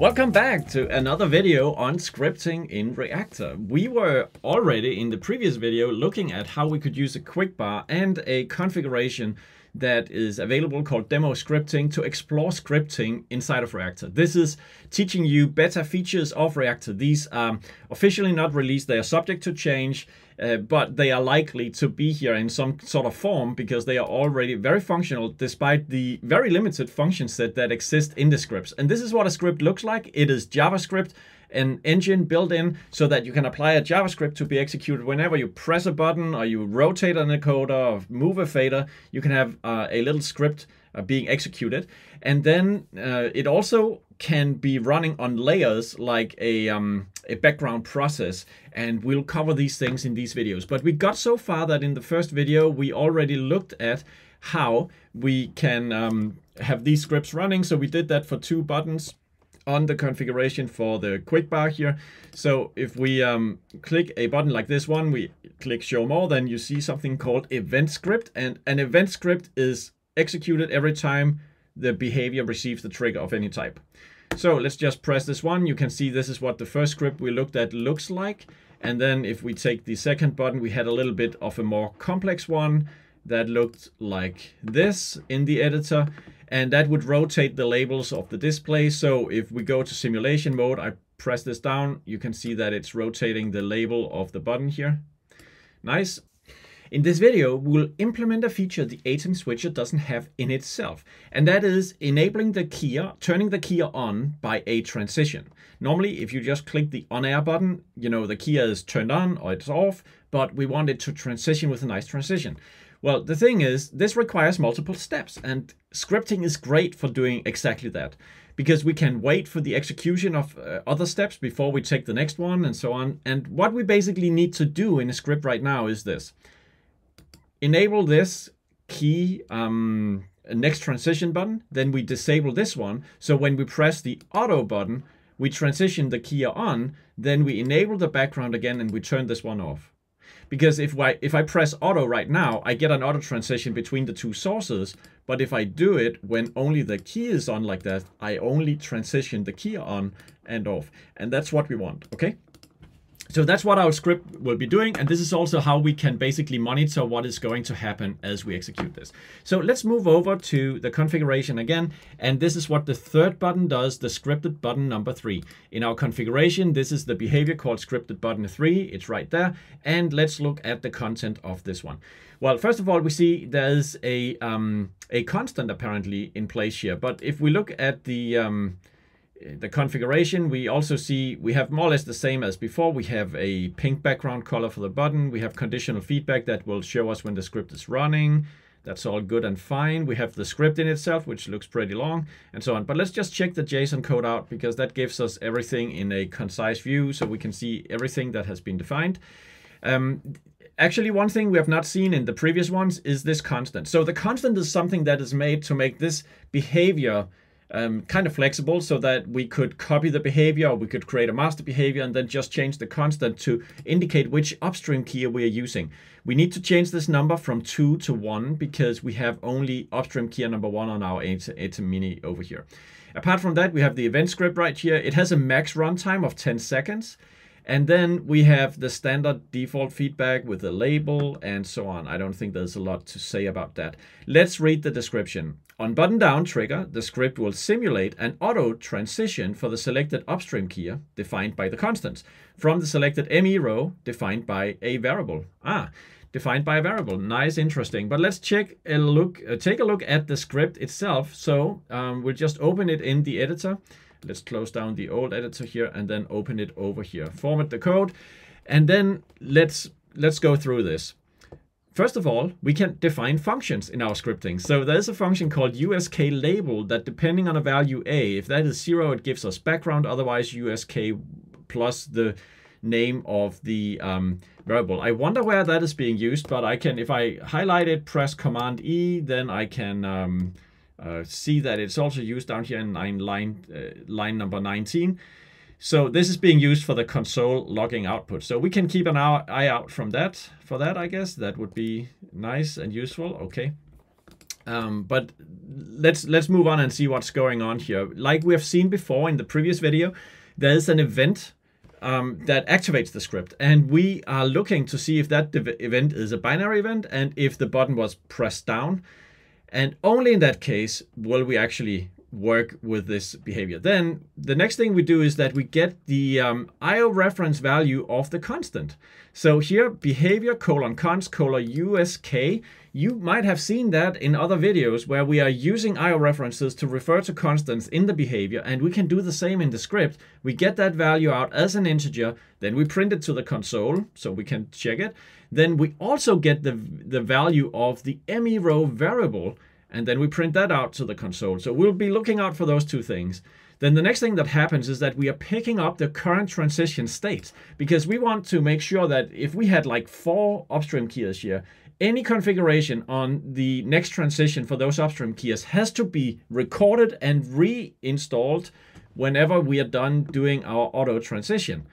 Welcome back to another video on scripting in Reactor. We were already in the previous video looking at how we could use a quick bar and a configuration that is available called demo scripting to explore scripting inside of Reactor. This is teaching you beta features of Reactor. These are officially not released, they are subject to change, uh, but they are likely to be here in some sort of form because they are already very functional despite the very limited function set that exist in the scripts. And this is what a script looks like. It is JavaScript an engine built in so that you can apply a JavaScript to be executed whenever you press a button or you rotate an encoder or move a fader. You can have uh, a little script uh, being executed. And then uh, it also can be running on layers like a, um, a background process. And we'll cover these things in these videos. But we got so far that in the first video, we already looked at how we can um, have these scripts running. So we did that for two buttons on the configuration for the quick bar here. So if we um, click a button like this one, we click show more, then you see something called event script. And an event script is executed every time the behavior receives the trigger of any type. So let's just press this one. You can see this is what the first script we looked at looks like. And then if we take the second button, we had a little bit of a more complex one that looked like this in the editor and that would rotate the labels of the display. So if we go to simulation mode, I press this down, you can see that it's rotating the label of the button here. Nice. In this video, we'll implement a feature the ATEM switcher doesn't have in itself, and that is enabling the keyer, turning the keyer on by a transition. Normally, if you just click the on-air button, you know, the keyer is turned on or it's off, but we want it to transition with a nice transition. Well, the thing is, this requires multiple steps, and scripting is great for doing exactly that because we can wait for the execution of uh, other steps before we take the next one and so on. And what we basically need to do in a script right now is this. Enable this key um, next transition button, then we disable this one. So when we press the auto button, we transition the key on, then we enable the background again and we turn this one off. Because if I, if I press auto right now, I get an auto transition between the two sources. But if I do it when only the key is on like that, I only transition the key on and off. And that's what we want, okay? So that's what our script will be doing. And this is also how we can basically monitor what is going to happen as we execute this. So let's move over to the configuration again. And this is what the third button does, the scripted button number three. In our configuration, this is the behavior called scripted button three. It's right there. And let's look at the content of this one. Well, first of all, we see there's a, um, a constant apparently in place here. But if we look at the... Um, the configuration, we also see we have more or less the same as before. We have a pink background color for the button. We have conditional feedback that will show us when the script is running. That's all good and fine. We have the script in itself, which looks pretty long and so on. But let's just check the JSON code out because that gives us everything in a concise view so we can see everything that has been defined. Um, actually, one thing we have not seen in the previous ones is this constant. So the constant is something that is made to make this behavior um, kind of flexible so that we could copy the behavior or we could create a master behavior and then just change the constant to indicate which upstream key we are using. We need to change this number from 2 to 1 because we have only upstream key number 1 on our ATEM Mini over here. Apart from that, we have the event script right here. It has a max runtime of 10 seconds. And then we have the standard default feedback with the label and so on. I don't think there's a lot to say about that. Let's read the description. On button down trigger, the script will simulate an auto transition for the selected upstream key defined by the constants from the selected ME row defined by a variable. Ah, defined by a variable. Nice, interesting. But let's check a look, uh, take a look at the script itself. So um, we'll just open it in the editor. Let's close down the old editor here and then open it over here. Format the code. And then let's let's go through this. First of all, we can define functions in our scripting. So there's a function called usk label that depending on a value a, if that is zero, it gives us background. Otherwise, usk plus the name of the um, variable. I wonder where that is being used, but I can, if I highlight it, press Command E, then I can um, uh, see that it's also used down here in line, line, uh, line number 19. So this is being used for the console logging output. So we can keep an eye out from that for that, I guess. That would be nice and useful. Okay. Um, but let's let's move on and see what's going on here. Like we have seen before in the previous video, there is an event um, that activates the script, and we are looking to see if that event is a binary event and if the button was pressed down. And only in that case will we actually work with this behavior. Then the next thing we do is that we get the um, IO reference value of the constant. So here behavior colon const colon USK, you might have seen that in other videos where we are using IO references to refer to constants in the behavior and we can do the same in the script. We get that value out as an integer, then we print it to the console so we can check it. Then we also get the, the value of the ME row variable and then we print that out to the console. So we'll be looking out for those two things. Then the next thing that happens is that we are picking up the current transition state because we want to make sure that if we had like four upstream keys here, any configuration on the next transition for those upstream keys has to be recorded and reinstalled whenever we are done doing our auto transition.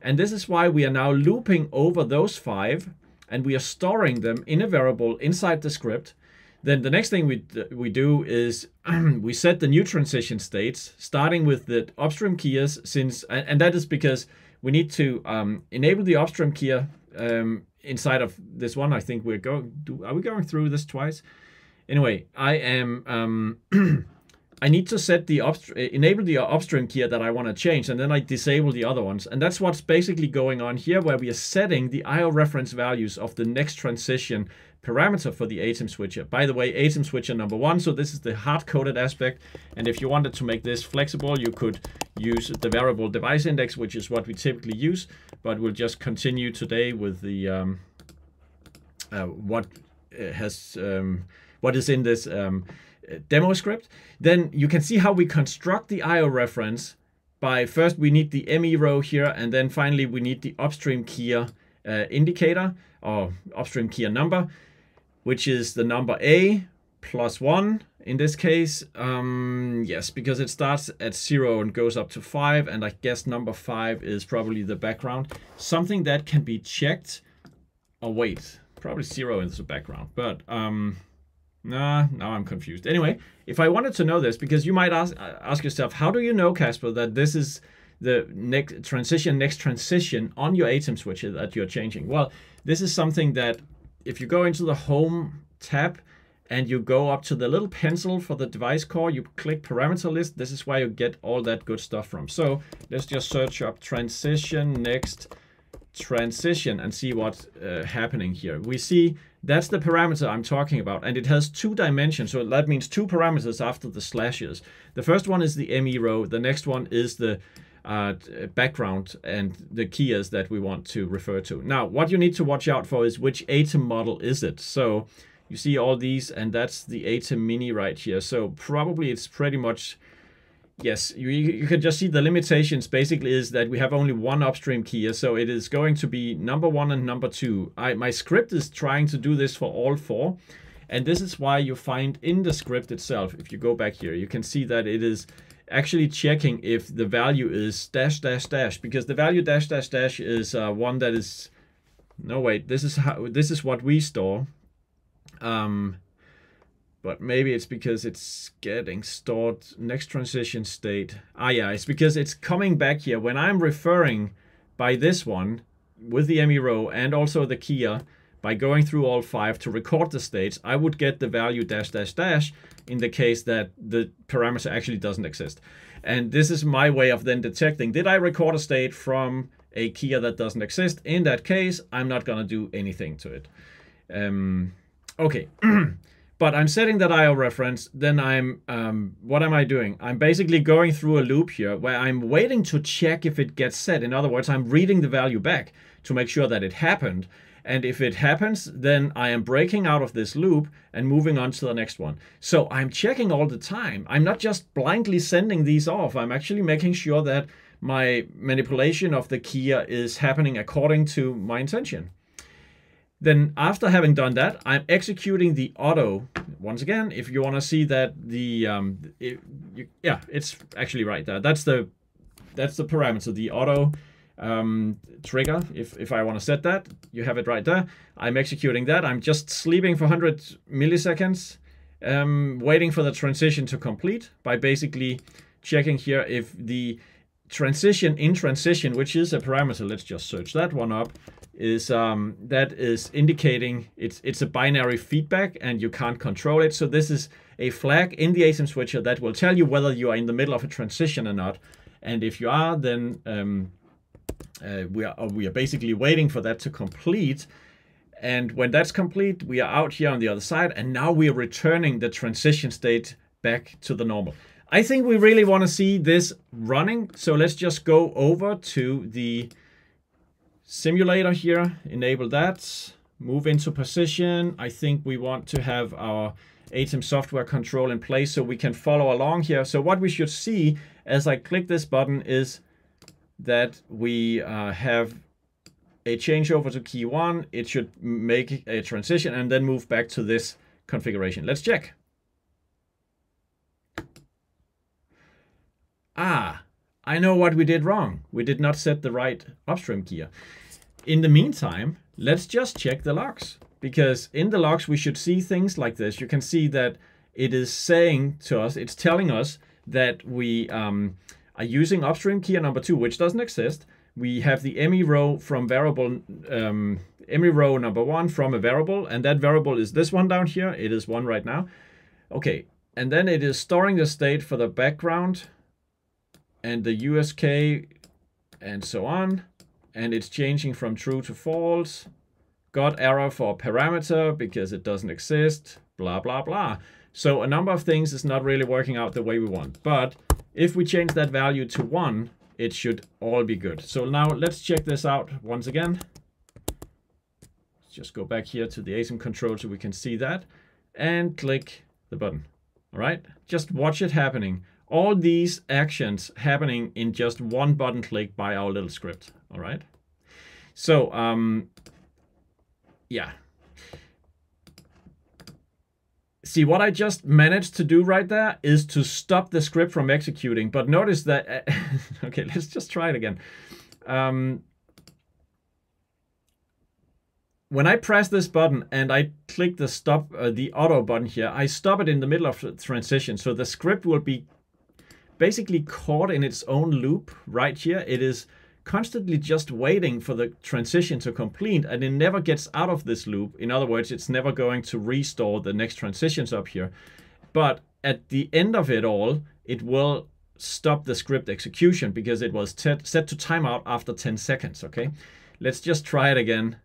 And this is why we are now looping over those five and we are storing them in a variable inside the script then the next thing we, we do is we set the new transition states, starting with the upstream keys, since and, and that is because we need to um, enable the upstream key um, inside of this one. I think we're going. Do, are we going through this twice? Anyway, I am. Um, I need to set the enable the upstream key that I want to change, and then I disable the other ones. And that's what's basically going on here, where we are setting the IO reference values of the next transition parameter for the ATEM switcher. By the way, ATEM switcher number one, so this is the hard-coded aspect. And if you wanted to make this flexible, you could use the variable device index, which is what we typically use. But we'll just continue today with the um, uh, what uh, has um, what is in this um, demo script. Then you can see how we construct the IO reference by first we need the ME row here, and then finally we need the upstream key uh, indicator or upstream key number which is the number A plus 1 in this case. Um, yes, because it starts at 0 and goes up to 5, and I guess number 5 is probably the background. Something that can be checked. Oh, wait, probably 0 is the background, but um, nah, now I'm confused. Anyway, if I wanted to know this, because you might ask, ask yourself, how do you know, Kasper, that this is the next transition, next transition on your ATEM switch that you're changing? Well, this is something that if you go into the home tab and you go up to the little pencil for the device core, you click parameter list. This is where you get all that good stuff from. So let's just search up transition next transition and see what's uh, happening here. We see that's the parameter I'm talking about, and it has two dimensions, so that means two parameters after the slashes. The first one is the ME row, the next one is the uh, background and the keys that we want to refer to. Now, what you need to watch out for is which ATEM model is it. So you see all these, and that's the ATEM Mini right here. So probably it's pretty much, yes, you, you can just see the limitations basically is that we have only one upstream key. So it is going to be number one and number two. I, my script is trying to do this for all four. And this is why you find in the script itself, if you go back here, you can see that it is actually checking if the value is dash dash dash because the value dash dash dash is uh, one that is no wait this is how this is what we store. Um but maybe it's because it's getting stored next transition state. Ah yeah it's because it's coming back here. When I'm referring by this one with the ME and also the keyer by going through all five to record the states, I would get the value dash dash dash in the case that the parameter actually doesn't exist. And this is my way of then detecting, did I record a state from a key that doesn't exist? In that case, I'm not gonna do anything to it. Um, okay, but I'm setting that IO reference, then I'm, um, what am I doing? I'm basically going through a loop here where I'm waiting to check if it gets set. In other words, I'm reading the value back to make sure that it happened. And if it happens, then I am breaking out of this loop and moving on to the next one. So I'm checking all the time. I'm not just blindly sending these off. I'm actually making sure that my manipulation of the key is happening according to my intention. Then after having done that, I'm executing the auto. Once again, if you want to see that the, um, it, you, yeah, it's actually right there. That's the, that's the parameter, the auto um, trigger, if, if I want to set that. You have it right there. I'm executing that. I'm just sleeping for 100 milliseconds. um, waiting for the transition to complete by basically checking here if the transition in transition, which is a parameter, let's just search that one up, is um, that is indicating it's it's a binary feedback and you can't control it. So this is a flag in the ATEM switcher that will tell you whether you are in the middle of a transition or not. And if you are, then um, uh, we are we are basically waiting for that to complete. And when that's complete, we are out here on the other side, and now we are returning the transition state back to the normal. I think we really want to see this running, so let's just go over to the simulator here, enable that, move into position. I think we want to have our ATEM software control in place so we can follow along here. So what we should see as I click this button is that we uh, have a changeover to key one, it should make a transition and then move back to this configuration. Let's check. Ah, I know what we did wrong. We did not set the right upstream key. In the meantime, let's just check the logs because in the logs we should see things like this. You can see that it is saying to us, it's telling us that we um, are using upstream key number two, which doesn't exist, we have the ME row from variable, um, ME row number one from a variable, and that variable is this one down here. It is one right now. Okay, and then it is storing the state for the background and the USK and so on. And it's changing from true to false. Got error for parameter because it doesn't exist, blah, blah, blah. So a number of things is not really working out the way we want. But if we change that value to one, it should all be good. So now let's check this out once again. Let's just go back here to the ATEM control so we can see that and click the button. All right, just watch it happening. All these actions happening in just one button click by our little script. All right. So, um, yeah, See, what I just managed to do right there is to stop the script from executing. But notice that, okay, let's just try it again. Um, when I press this button and I click the stop, uh, the auto button here, I stop it in the middle of the transition. So the script will be basically caught in its own loop right here. It is constantly just waiting for the transition to complete and it never gets out of this loop. In other words, it's never going to restore the next transitions up here. But at the end of it all, it will stop the script execution because it was set to timeout after 10 seconds, okay? Let's just try it again.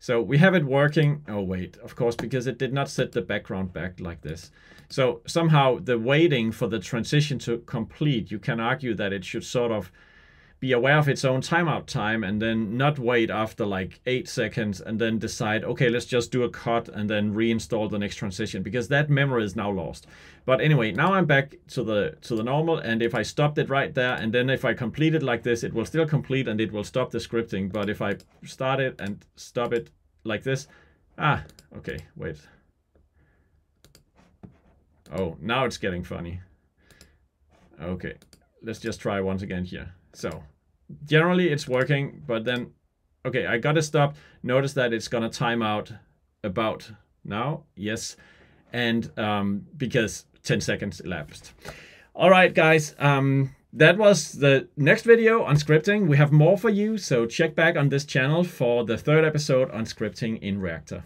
So we have it working. Oh, wait, of course, because it did not set the background back like this. So somehow the waiting for the transition to complete, you can argue that it should sort of be aware of its own timeout time and then not wait after like eight seconds and then decide, okay, let's just do a cut and then reinstall the next transition because that memory is now lost. But anyway, now I'm back to the to the normal and if I stopped it right there and then if I complete it like this, it will still complete and it will stop the scripting. But if I start it and stop it like this, ah, okay, wait. Oh, now it's getting funny. Okay, let's just try once again here. So generally it's working, but then, okay, I got to stop. Notice that it's going to time out about now. Yes. And um, because 10 seconds elapsed. All right, guys. Um, that was the next video on scripting. We have more for you, so check back on this channel for the third episode on scripting in Reactor.